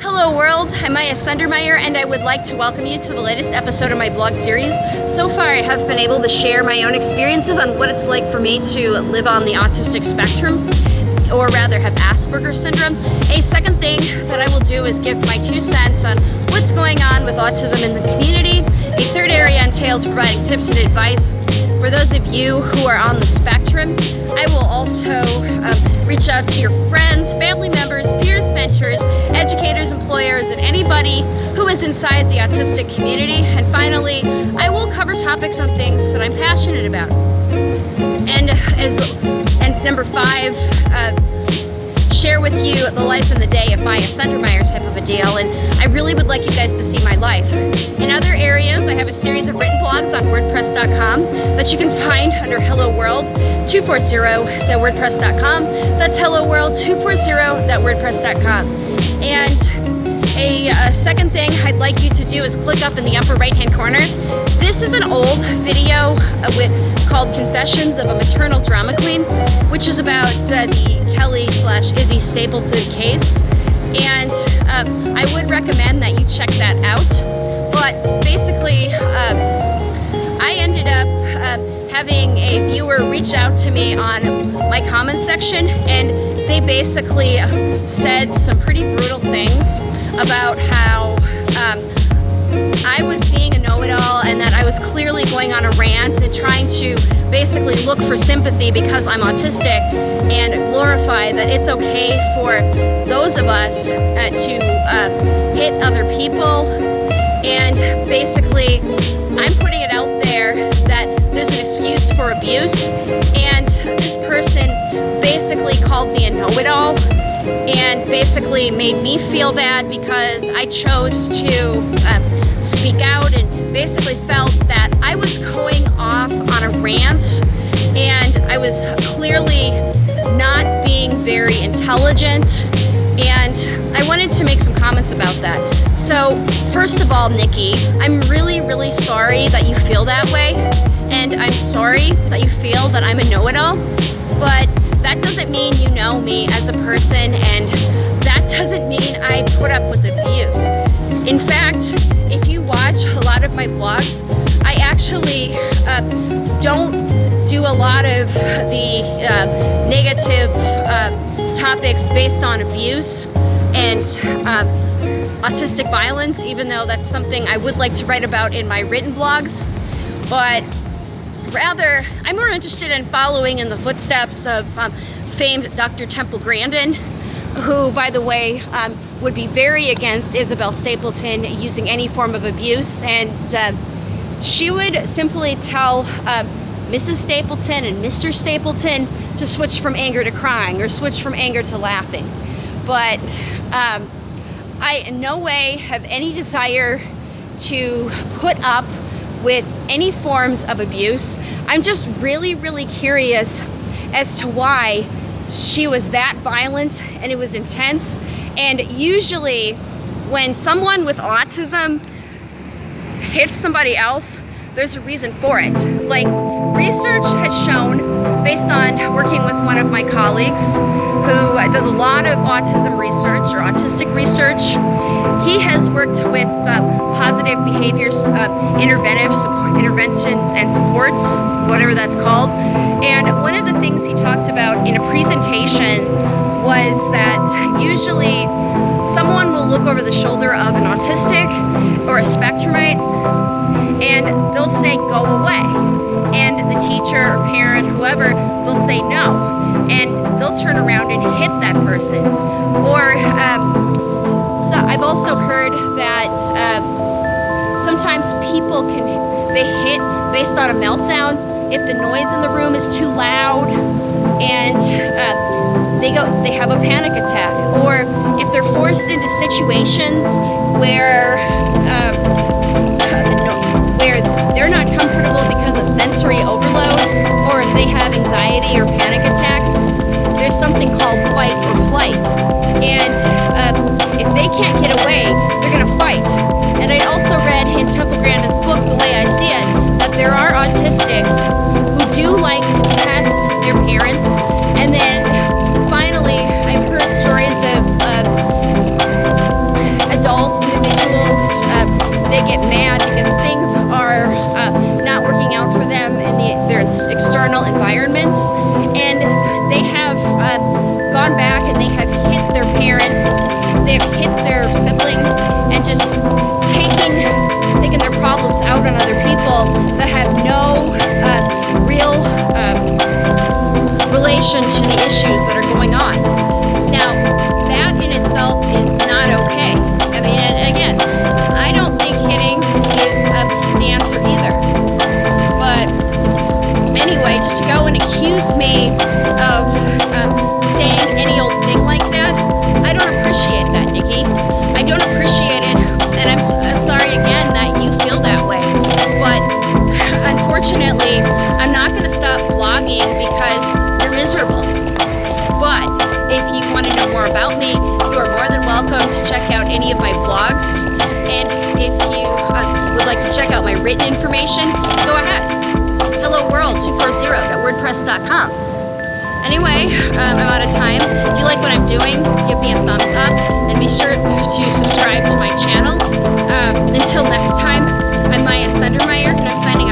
Hello world, I'm Miyah Sundermeyer and I would like to welcome you to the latest episode of my blog series. So far I have been able to share my own experiences on what it's like for me to live on the autistic spectrum or rather have Asperger's syndrome. A second thing that I will do is give my two cents on what's going on with autism in the community. A third area entails providing tips and advice for those of you who are on the spectrum. I will also um, reach out to your friends, family members, peers, mentors, educators, employers, and anybody who is inside the autistic community. And finally, I will cover topics on things that I'm passionate about. And as and number five, uh, share with you the life and the day of Miyah Sundermeyer type of a deal. And I really would like you guys to see my life. In other areas, I have a series of written blogs on WordPress.com that you can find under Hello World 240.wordpress.com. That's Hello World 240.wordpress.com. And a uh, second thing I'd like you to do is click up in the upper right hand corner. This is an old video uh, with, called Confessions of a Maternal Drama Queen, which is about uh, the Kelly slash Issy Stapleton case. And um, I would recommend that you check that out. But basically, um, I ended up uh, having a viewer reach out to me on my comment section and they basically said some pretty brutal things about how um, I was being a know-it-all and that I was clearly going on a rant and trying to basically look for sympathy because I'm autistic and glorify that it's okay for those of us uh, to uh, hit other people and basically I'm putting it out there that there's an excuse for abuse and this person basically called me a know-it-all and basically made me feel bad because I chose to um, speak out and basically felt that I was going off on a rant and I was clearly not being very intelligent and I wanted to make some comments about that. So first of all, Nikki, I'm really, really sorry that you feel that way. And I'm sorry that you feel that I'm a know-it-all, but that doesn't mean you know me as a person. And that doesn't mean I put up with abuse. In fact, if you watch a lot of my vlogs, I actually uh, don't do a lot of the uh, negative uh, topics based on abuse. And autistic violence, even though that's something I would like to write about in my written blogs. But rather, I'm more interested in following in the footsteps of um, famed Dr. Temple Grandin, who, by the way, um, would be very against Isabel Stapleton using any form of abuse. And uh, she would simply tell uh, Mrs. Stapleton and Mr. Stapleton to switch from anger to crying or switch from anger to laughing. But um, I in no way have any desire to put up with any forms of abuse. I'm just really, really curious as to why she was that violent and it was intense. And usually when someone with autism hits somebody else, there's a reason for it. Like research has shown, based on working with one of my colleagues who does a lot of autism research or autistic research, he has worked with uh, positive behaviors, uh, interventive support, interventions and supports, whatever that's called. And one of the things he talked about in a presentation was that usually someone will look over the shoulder of an autistic or a spectrumite and they'll say go away and the teacher or parent whoever they'll say no. And they'll turn around and hit that person. Or um, so I've also heard that uh, sometimes people can they hit based on a meltdown if the noise in the room is too loud and uh, they go they have a panic attack. Or if they're forced into situations where uh, where they're not comfortable because sensory overload or if they have anxiety or panic attacks, there's something called fight or flight. And um, if they can't get away, they're going to fight. And I also read in Temple Grandin's book, The Way I See It, that there are autistics who do like to test their parents. And then finally, I've heard stories of uh, adult individuals, uh, they get mad have gone back and they have hit their parents, they've hit their siblings, and just taking, taking their problems out on other people that have no uh, real um, relation to the issues I'm not going to stop vlogging because you're miserable. But if you want to know more about me, you are more than welcome to check out any of my vlogs. And if you uh, would like to check out my written information, go ahead. Hello World 240.wordpress.com. Anyway, um, I'm out of time. If you like what I'm doing, give me a thumbs up and be sure to subscribe to my channel. Um, until next time, I'm Miyah Sundermeyer and I'm signing